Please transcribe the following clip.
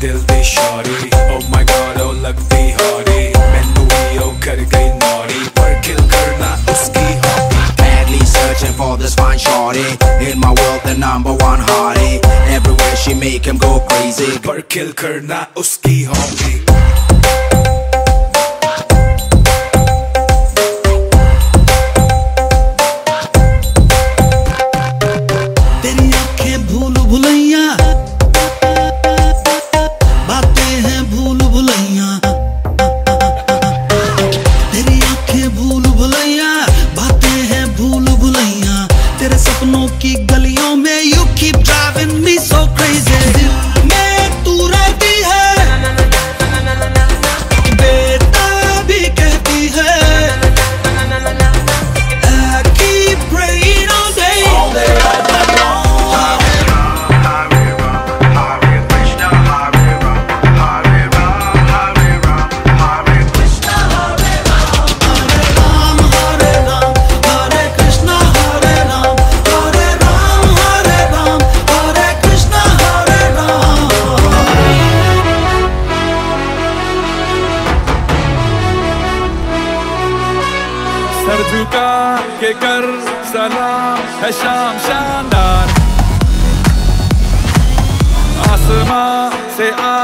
दिल दी शॉरी my god, oh ओ लगती हॉरी मैनू ही ओ कर गई नॉरी पर किल करना उसकी hobby badly searching for this fine shorty. In my world the number one hottie. Everywhere she make him go crazy. पर किल करना उसकी हॉबी की झुका के कर सलाम है शाम शानदार। आसमां से आ